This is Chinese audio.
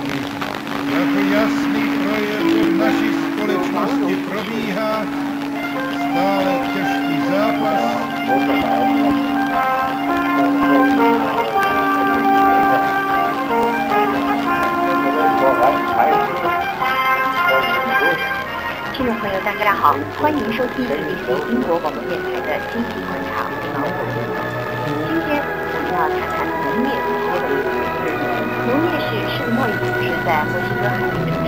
Mám slovo soudy. Jako jasný projev v naší společnosti probíhá stále těžký zápas Thank you. 听众朋友，大家好，欢迎收听 BBC 英国广播电台的经济观察老虎今在墨西哥海域的。